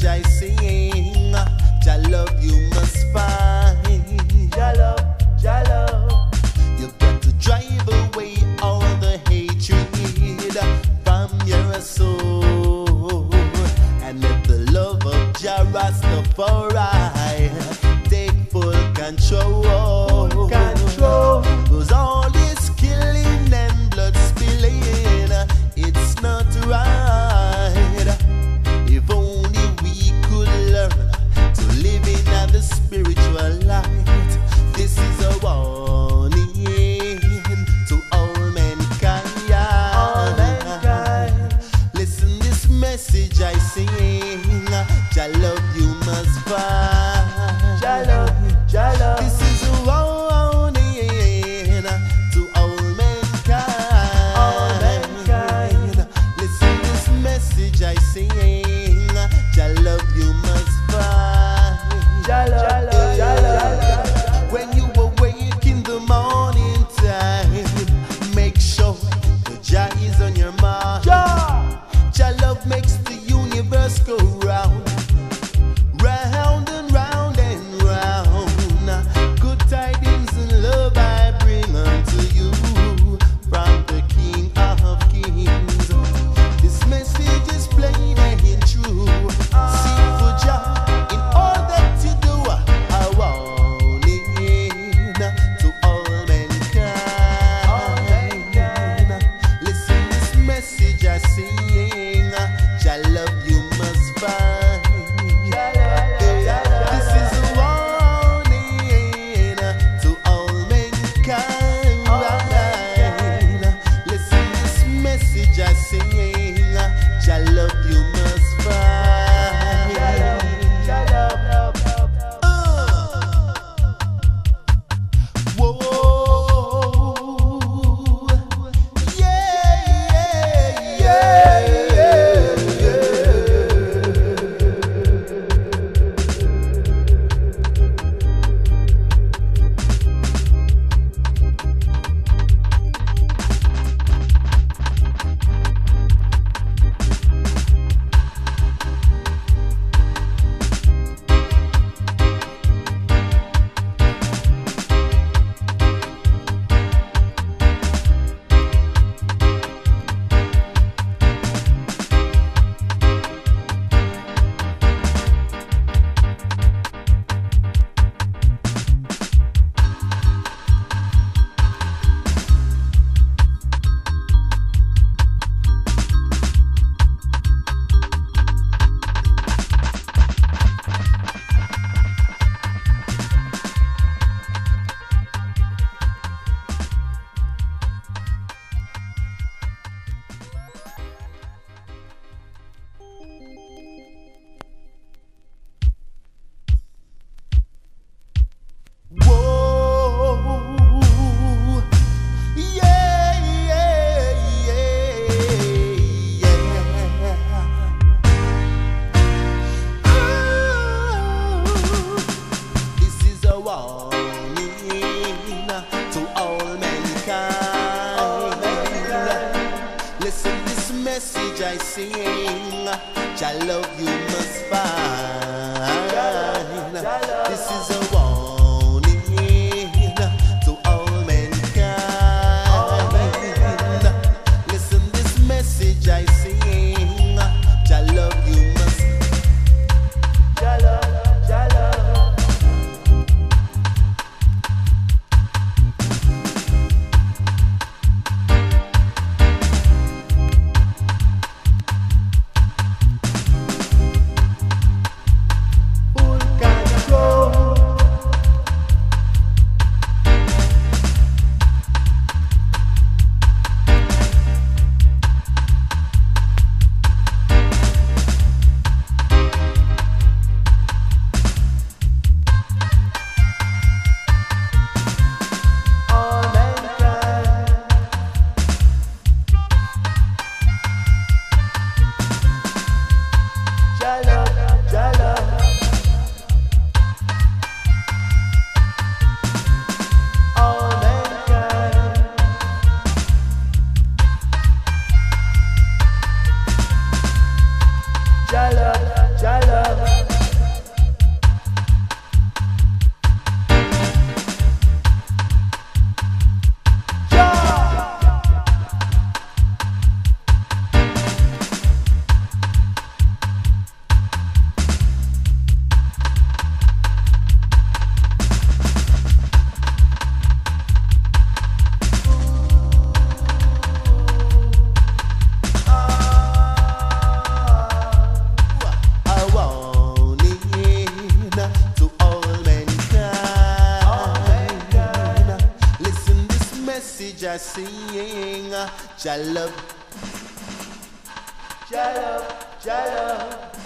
Jah sing, Jah love you must find. Jah love, Jah love. You've got to drive away all the hatred from your soul, and let the love of Jah Rastafari take full control. message I sing, Jah love you must find. Jah love you, Jah love. This is a warning to all mankind. All mankind. Listen this message I sing, Jah love you must find. Jah love. I sing, shall love you must find. Are seeing. Jalab, jalab, jalab.